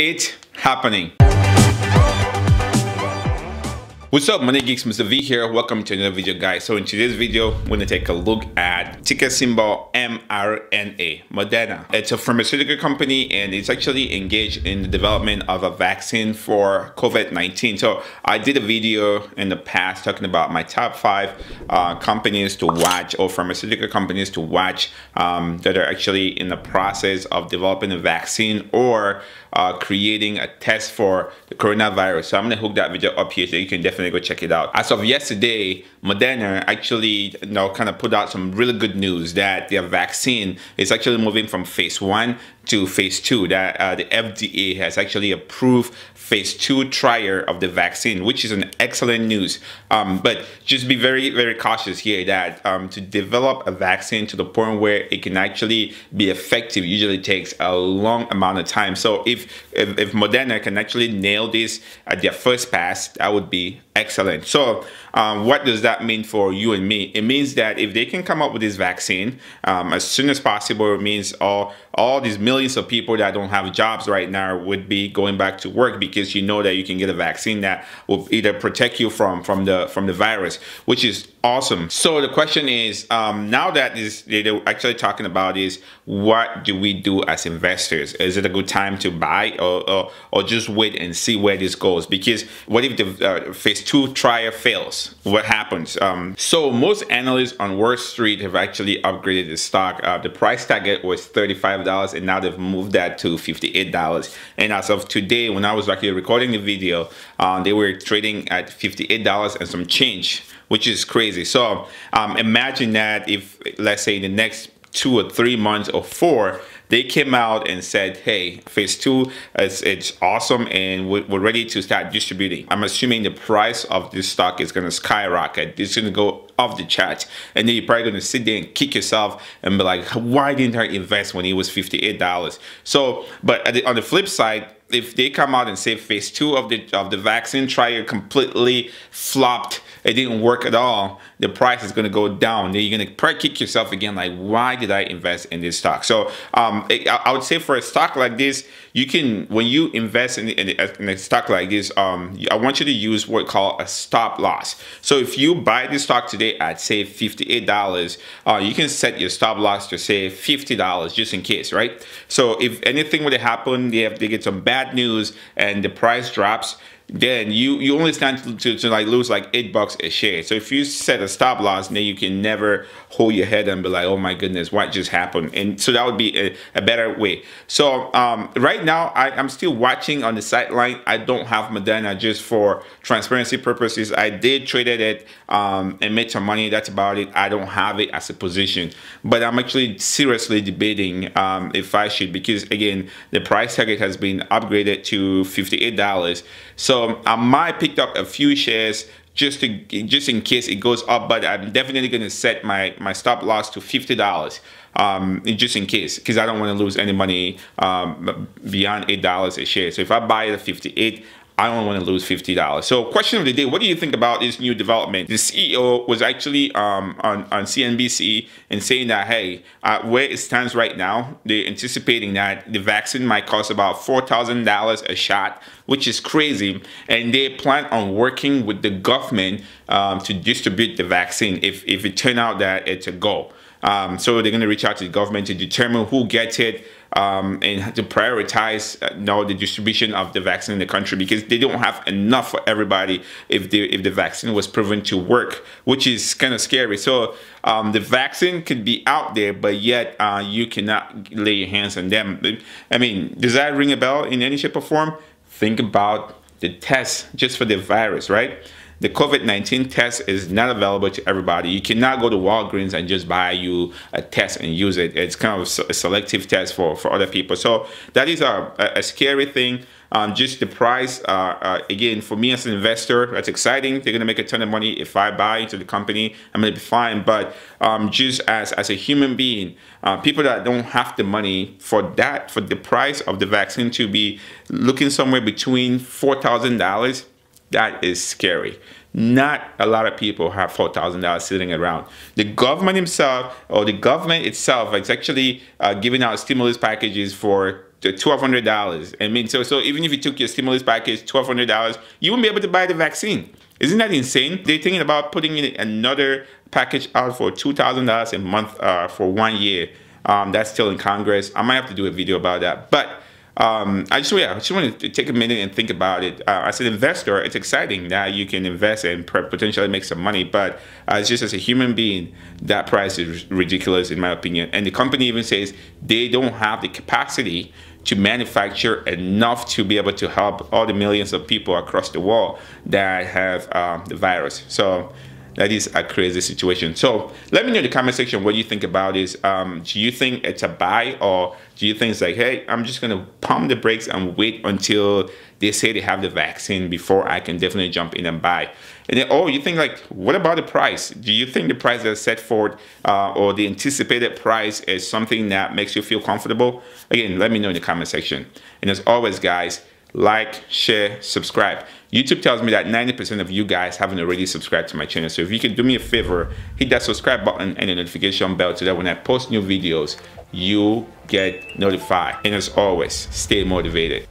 It's happening. What's up money geeks Mr. V here welcome to another video guys so in today's video we're to take a look at ticker symbol MRNA Moderna it's a pharmaceutical company and it's actually engaged in the development of a vaccine for COVID-19 so I did a video in the past talking about my top five uh, companies to watch or pharmaceutical companies to watch um, that are actually in the process of developing a vaccine or uh, creating a test for the coronavirus. So I'm gonna hook that video up here so you can definitely go check it out. As of yesterday, Moderna actually you know kind of put out some really good news that their vaccine is actually moving from phase one to phase two. That uh, the FDA has actually approved phase two trial of the vaccine, which is an excellent news. Um, but just be very, very cautious here that um, to develop a vaccine to the point where it can actually be effective usually takes a long amount of time. So if, if, if Moderna can actually nail this at their first pass, that would be excellent. So um, what does that mean for you and me? It means that if they can come up with this vaccine um, as soon as possible, it means all, all these millions of people that don't have jobs right now would be going back to work because you know that you can get a vaccine that will either protect you from, from, the, from the virus, which is awesome. So the question is, um, now that is they're actually talking about is what do we do as investors? Is it a good time to buy or, or, or just wait and see where this goes? Because what if the uh, phase two trial fails? What happens? Um, so most analysts on Wall Street have actually upgraded the stock. Uh, the price target was $35 and now they've moved that to $58. And as of today, when I was actually recording the video, uh, they were trading at $58 and some change which is crazy. So um, imagine that if, let's say, the next two or three months or four, they came out and said, hey, phase two, it's, it's awesome and we're, ready to start distributing. I'm assuming the price of this stock is gonna skyrocket. It's gonna go off the chart. And then you're probably gonna sit there and kick yourself and be like, why didn't I invest when it was $58? So, but the, on the flip side, if they come out and say phase two of the of the vaccine trial completely flopped, it didn't work at all, the price is going to go down. Then you're going to kick yourself again, like why did I invest in this stock? So um, it, I would say for a stock like this, you can when you invest in, in, in a stock like this, um, I want you to use what called a stop loss. So if you buy this stock today at say fifty eight dollars, uh, you can set your stop loss to say fifty dollars just in case, right? So if anything were to happen, they have they get some bad news and the price drops, then you you only stand to, to, to, like lose like eight bucks a share. So if you set a stop loss then you can never hold your head and be like oh my goodness what just happened? And so that would be a, a better way. So um, right now I, am still watching on the sideline. I don't have Moderna just for transparency purposes. I did traded it um, and made some money. That's about it. I don't have it as a position. But I'm actually seriously debating um, if I should because again the price target has been upgraded to $58 so so I might pick up a few shares just to just in case it goes up, but I'm definitely going to set my my stop loss to fifty dollars. Um, just in case, because I don't want to lose any money um, beyond eight dollars a share. So if I buy it at 58, I don't want to lose $50. So question of the day, what do you think about this new development? The CEO was actually um, on, on CNBC and saying that, hey, uh, where it stands right now, they're anticipating that the vaccine might cost about $4,000 a shot, which is crazy. And they plan on working with the government um, to distribute the vaccine if, if it turn out that it's a go. Um, so they're going to reach out to the government to determine who gets it um, and to prioritize uh, know, the distribution of the vaccine in the country because they don't have enough for everybody if the if the vaccine was proven to work, which is kind of scary. So um, the vaccine could be out there, but yet uh, you cannot lay your hands on them. I mean, does that ring a bell in any shape or form? Think about the test just for the virus, right? The COVID-19 test is not available to everybody. You cannot go to Walgreens and just buy you a test and use it. It's kind of a selective test for, for other people. So that is a, a scary thing. Um, just the price, uh, uh, again, for me as an investor, that's exciting. They're going to make a ton of money. If I buy into the company, I'm going to be fine. But um, just as, as a human being, uh, people that don't have the money for that, for the price of the vaccine to be looking somewhere between $4,000 that is scary. Not a lot of people have $4,000 sitting around. The government himself or the government itself is actually uh, giving out stimulus packages for $1,200. I mean, so, so even if you took your stimulus package, $1,200, you wouldn't be able to buy the vaccine. Isn't that insane? They're thinking about putting in another package out for $2,000 a month uh, for one year. Um, that's still in Congress. I might have to do a video about that. But um, I just, yeah, I just want to take a minute and think about it. Uh, as an investor, it's exciting that you can invest and potentially make some money, but uh, just as a human being, that price is ridiculous in my opinion. And the company even says they don't have the capacity to manufacture enough to be able to help all the millions of people across the world that have uh, the virus. So that is a crazy situation. So let me know in the comment section what you think about this. Um, do you think it's a buy or do you think it's like, hey, I'm just gonna pump the brakes and wait until they say they have the vaccine before I can definitely jump in and buy? And then, oh, you think like, what about the price? Do you think the price that's set forth uh, or the anticipated price is something that makes you feel comfortable? Again, let me know in the comment section. And as always, guys, like, share, subscribe. YouTube tells me that 90% of you guys haven't already subscribed to my channel. So if you can do me a favor, hit that subscribe button and the notification bell so that when I post new videos, you get notified. And as always, stay motivated.